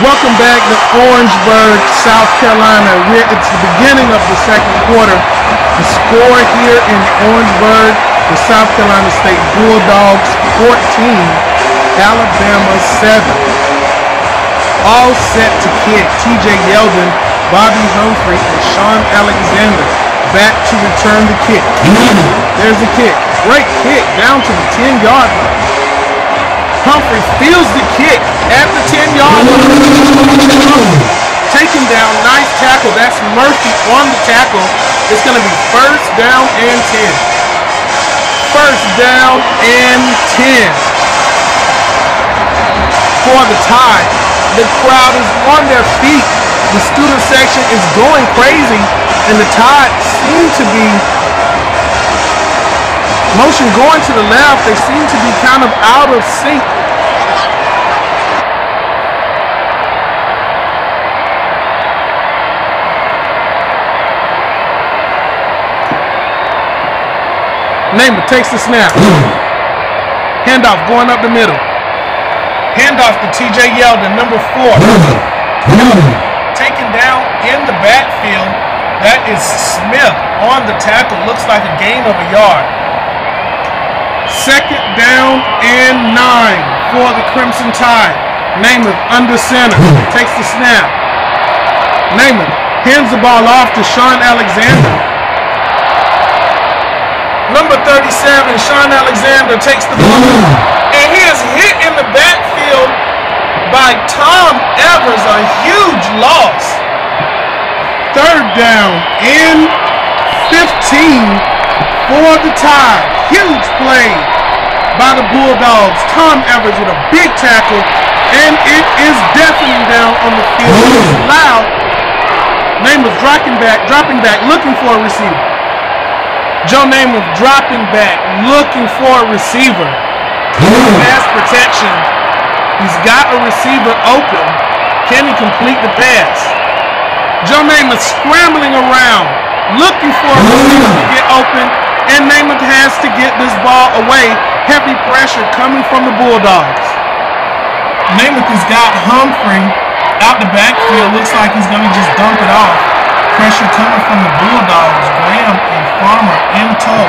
Welcome back to Orangeburg, South Carolina. We're, it's the beginning of the second quarter. The score here in Orangeburg, the South Carolina State Bulldogs 14, Alabama 7. All set to kick. TJ Yeldon, Bobby Humphrey, and Shaun Alexander back to return the kick. There's the kick. Great kick down to the 10 yard line. Humphrey feels the kick at the 10 yard line. Taken down, nice tackle. That's Murphy on the tackle. It's going to be first down and 10. First down and 10 for the Tide. The crowd is on their feet. The student section is going crazy, and the Tide seem to be motion going to the left. They seem to be kind of out of sync. Namath takes the snap. Handoff going up the middle. Handoff to TJ Yeldon, number four. Taken down in the backfield. That is Smith on the tackle. Looks like a gain of a yard. Second down and nine for the Crimson Tide. Namath under center. Takes the snap. Namath hands the ball off to Shaun Alexander. Number 37, Shaun Alexander takes the ball. And he is hit in the backfield by Tom Evers, a huge loss. Third down in 15 for the Tide. Huge play by the Bulldogs. Tom Evers with a big tackle. And it is deafening down on the field. Loud. Namath dropping back, dropping back, looking for a receiver. Joe Namath dropping back, looking for a receiver. Pass protection. He's got a receiver open. Can he complete the pass? Joe Namath scrambling around, looking for a receiver to get open, and Namath has to get this ball away. Heavy pressure coming from the Bulldogs. Namath has got Humphrey out the backfield. Looks like he's going to just dump it off. Pressure coming from the Bulldogs. Graham and Farmer in tow.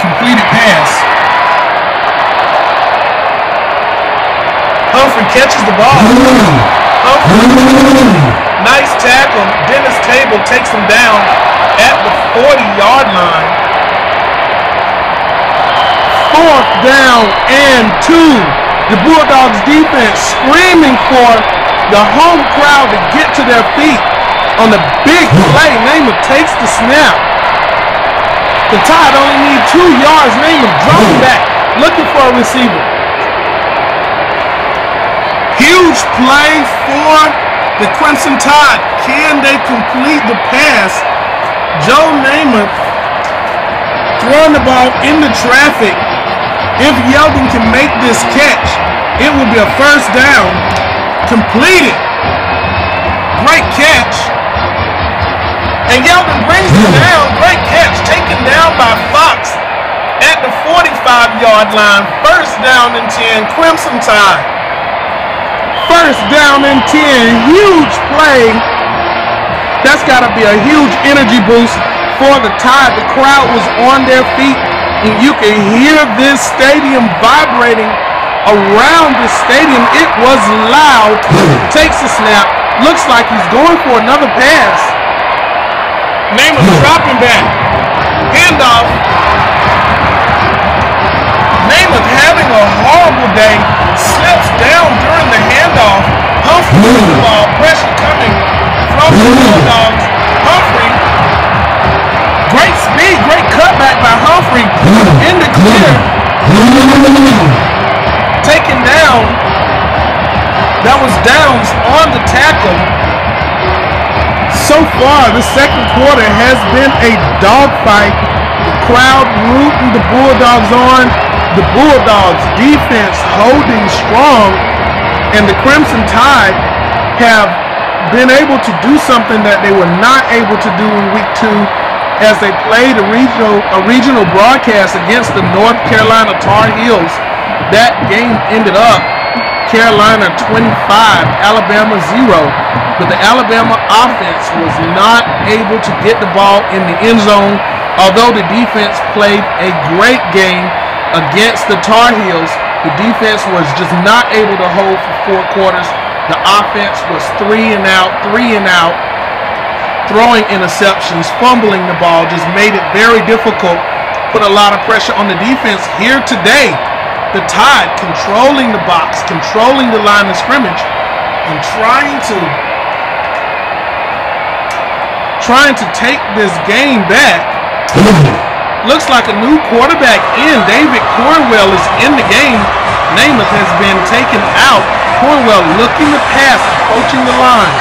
Completed pass. Humphrey catches the ball. Humphrey. Nice tackle. Dennis Table takes him down at the 40-yard line. Fourth down and two. The Bulldogs defense screaming for the home crowd to get to their feet on the big play. Hmm. Namath takes the snap. The Tide only need two yards. Namath dropping hmm. back, looking for a receiver. Huge play for the Crimson Tide. Can they complete the pass? Joe Namath throwing the ball into traffic. If Yeldon can make this catch, it will be a first down. Completed. Great catch. And Yeldon brings it down. Great catch. Taken down by Fox at the 45-yard line. First down and 10. Crimson Tide. First down and 10. Huge play. That's got to be a huge energy boost for the Tide. The crowd was on their feet and you can hear this stadium vibrating around the stadium. It was loud. Takes the snap. Looks like he's going for another pass. Namath hmm. dropping back. Handoff. Namath having a horrible day. Slips down during handoff. Humphrey the ball. Pressure coming from mm. the Bulldogs. Humphrey Great speed, great cutback by Humphrey mm. in the clear. Mm. Taken down. That was Downs on the tackle. So far, the second quarter has been a dogfight. The crowd rooting the Bulldogs on. The Bulldogs defense holding strong. And the Crimson Tide have been able to do something that they were not able to do in week two as they played a regional a regional broadcast against the North Carolina Tar Heels. That game ended up Carolina 25, Alabama 0. But the Alabama offense was not able to get the ball in the end zone, although the defense played a great game against the Tar Heels. The defense was just not able to hold for four quarters. The offense was three and out, three and out, throwing interceptions, fumbling the ball, just made it very difficult. Put a lot of pressure on the defense here today. The Tide controlling the box, controlling the line of scrimmage, and trying to trying to take this game back. Looks like a new quarterback in. David Cornwell is in the game. Namath has been taken out. Cornwell looking to pass, approaching the line.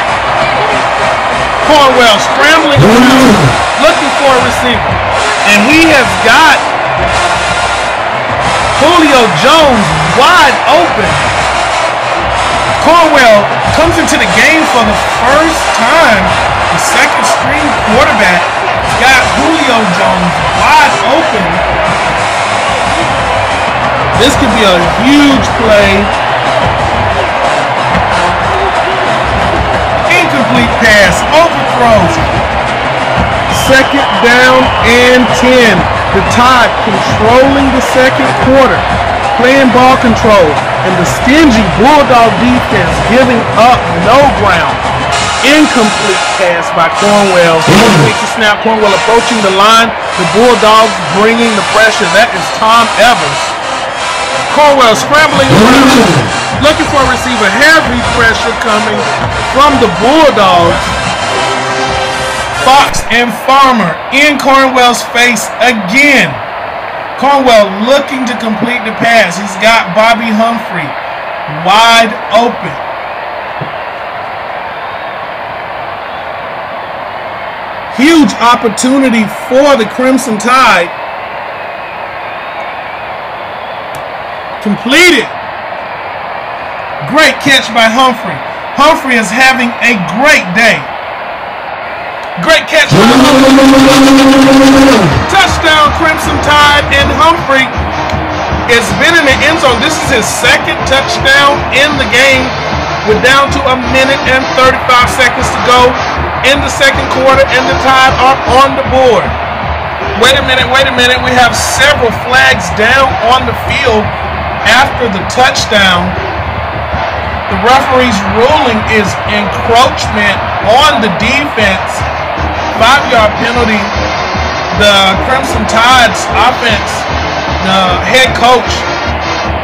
Cornwell scrambling looking for a receiver. And he has got Julio Jones wide open. Cornwell comes into the game for the first time. The second string quarterback got Julio Jones wide open. This could be a huge play. Incomplete pass, overthrows. Second down and 10. The Tide controlling the second quarter, playing ball control, and the stingy Bulldog defense giving up no ground. Incomplete pass by Cornwell. Makes the snap. Cornwell approaching the line. The Bulldogs bringing the pressure. That is Tom Evers. Cornwell scrambling around, looking for a receiver. Heavy pressure coming from the Bulldogs. Fox and Farmer in Cornwell's face again. Cornwell looking to complete the pass. He's got Bobby Humphrey wide open. Huge opportunity for the Crimson Tide. Completed. Great catch by Humphrey. Humphrey is having a great day. Great catch. Touchdown Crimson Tide and Humphrey has been in the end zone. This is his second touchdown in the game. We're down to a minute and 35 seconds to go in the second quarter, and the Tide are on the board. Wait a minute, wait a minute. We have several flags down on the field after the touchdown. The referee's ruling is encroachment on the defense. Five yard penalty. The Crimson Tide's offense, the head coach,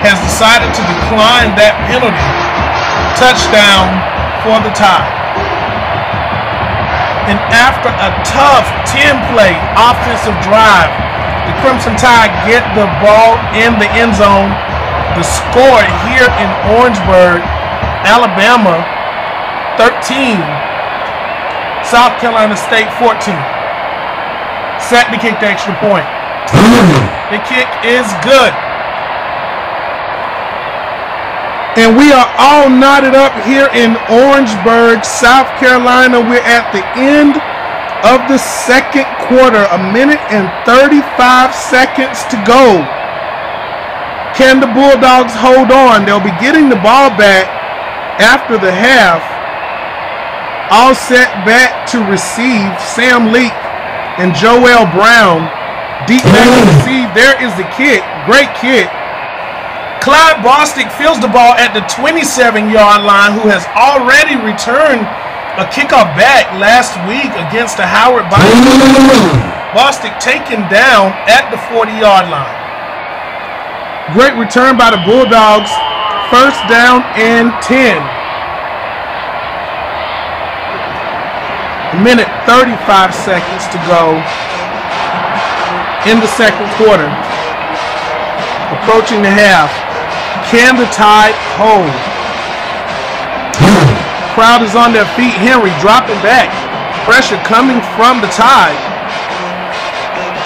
has decided to decline that penalty. Touchdown for the Tide. And after a tough 10-play offensive drive, the Crimson Tide get the ball in the end zone. The score here in Orangeburg, Alabama, 13. South Carolina State, 14. Set to kick the extra point. the kick is good. And we are all knotted up here in Orangeburg, South Carolina. We're at the end of the second quarter, a minute and 35 seconds to go. Can the Bulldogs hold on? They'll be getting the ball back after the half. All set back to receive Sam Leak and Joel Brown. Deep back to receive. There is the kick. Great kick. Clyde Bostic fields the ball at the 27-yard line, who has already returned a kickoff back last week against the Howard Bison. Bostic taken down at the 40-yard line. Great return by the Bulldogs. First down and 10. A minute 35 seconds to go in the second quarter. Approaching the half. Can the Tide hold? Crowd is on their feet. Henry dropping back. Pressure coming from the Tide.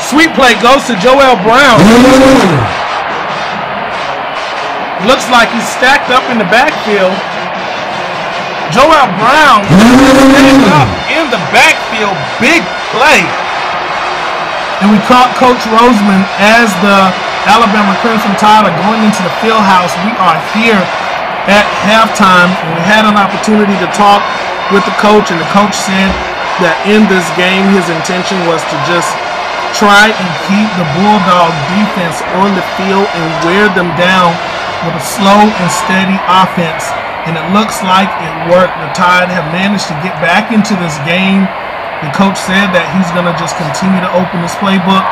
Sweet play goes to Joel Brown. Looks like he's stacked up in the backfield. Joel Brown up in the backfield. Big play. And we caught Coach Roseman as the Alabama Crimson Tide are going into the field house. We are here at halftime. We had an opportunity to talk with the coach, and the coach said that in this game, his intention was to just try and keep the Bulldog defense on the field and wear them down with a slow and steady offense. And it looks like it worked. The Tide have managed to get back into this game the coach said that he's going to just continue to open his playbook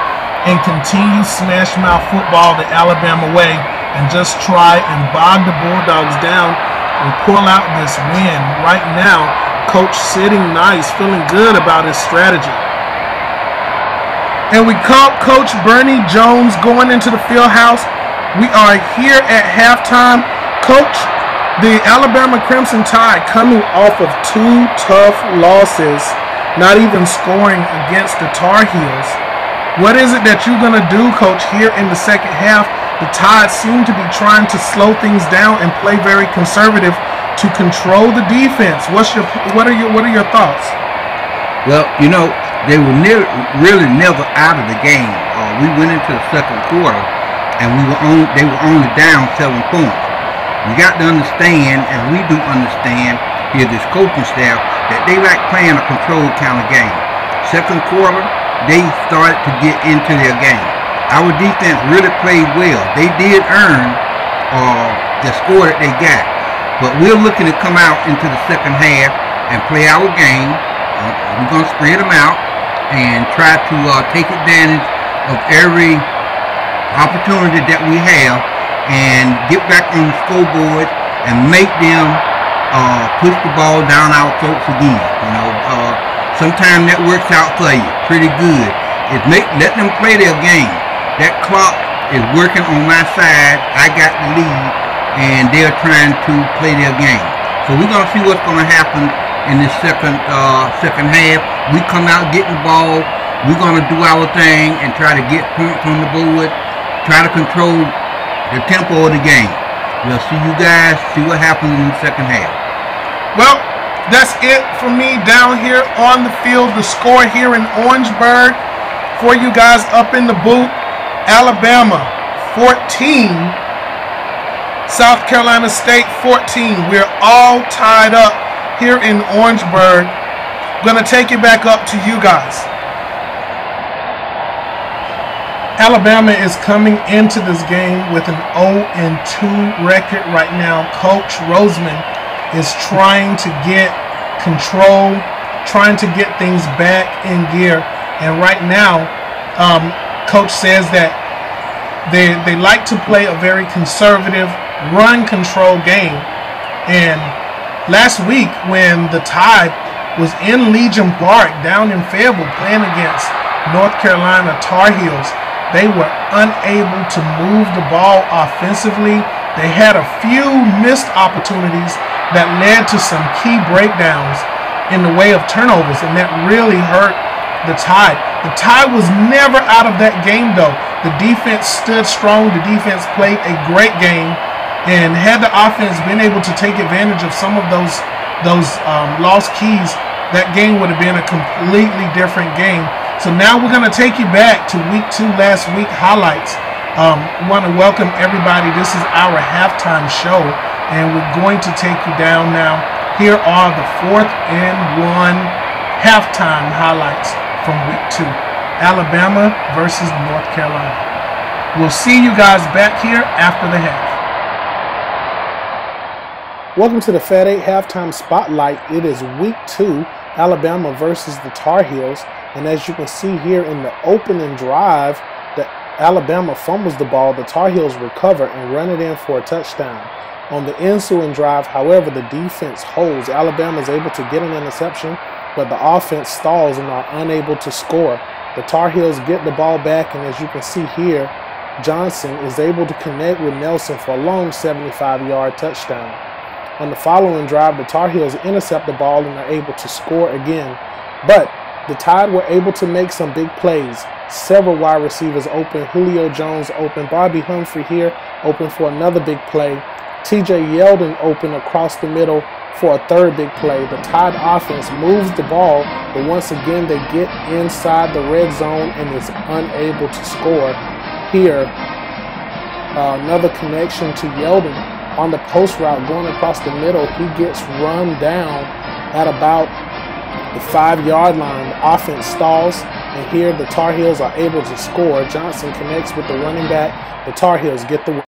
and continue smash mouth football the Alabama way and just try and bog the Bulldogs down and pull out this win. Right now, coach sitting nice, feeling good about his strategy. And we caught Coach Bernie Jones going into the field house. We are here at halftime. Coach, the Alabama Crimson Tide coming off of two tough losses not even scoring against the Tar Heels. What is it that you're going to do, coach, here in the second half? The Tide seem to be trying to slow things down and play very conservative to control the defense. What's your what are your what are your thoughts? Well, you know, they were near, really never out of the game. Uh, we went into the second quarter and we were on they were only down seven points. You got to understand, and we do understand here this coaching staff that they like playing a controlled kind of game. Second quarter, they started to get into their game. Our defense really played well. They did earn uh, the score that they got. But we're looking to come out into the second half and play our game. Uh, we're going to spread them out and try to uh, take advantage of every opportunity that we have and get back on the scoreboard and make them uh, push the ball down our throats again. You know, sometimes that works out for you pretty good. It make let them play their game. That clock is working on my side. I got the lead, and they're trying to play their game. So we're gonna see what's gonna happen in this second uh, second half. We come out getting the ball. We're gonna do our thing and try to get points on the board. Try to control the tempo of the game. We'll see you guys, see what happens in the second half. Well, that's it for me down here on the field. The score here in Orangeburg for you guys up in the booth. Alabama 14, South Carolina State 14. We're all tied up here in Orangeburg. Gonna take it back up to you guys. Alabama is coming into this game with an 0 2 record right now. Coach Roseman is trying to get control, trying to get things back in gear. And right now, um, Coach says that they, they like to play a very conservative run control game. And last week, when the Tide was in Legion Park down in Fayetteville playing against North Carolina Tar Heels, they were unable to move the ball offensively. They had a few missed opportunities that led to some key breakdowns in the way of turnovers, and that really hurt the Tide. The Tide was never out of that game, though. The defense stood strong. The defense played a great game, and had the offense been able to take advantage of some of those those um, lost keys, that game would have been a completely different game. So now we're going to take you back to week two last week highlights. Um, want to welcome everybody. This is our halftime show, and we're going to take you down now. Here are the fourth and one halftime highlights from week two Alabama versus North Carolina. We'll see you guys back here after the half. Welcome to the Fat 8 halftime spotlight. It is week two, Alabama versus the Tar Heels. And as you can see here in the opening drive, Alabama fumbles the ball, the Tar Heels recover and run it in for a touchdown. On the ensuing drive, however, the defense holds. Alabama is able to get an interception, but the offense stalls and are unable to score. The Tar Heels get the ball back, and as you can see here, Johnson is able to connect with Nelson for a long 75 yard touchdown. On the following drive, the Tar Heels intercept the ball and are able to score again. But the Tide were able to make some big plays. Several wide receivers open. Julio Jones open. Bobby Humphrey here open for another big play. TJ Yeldon open across the middle for a third big play. The Tide offense moves the ball, but once again they get inside the red zone and is unable to score. Here, uh, another connection to Yeldon on the post route going across the middle. He gets run down at about the five yard line. The offense stalls, and here the Tar Heels are able to score. Johnson connects with the running back. The Tar Heels get the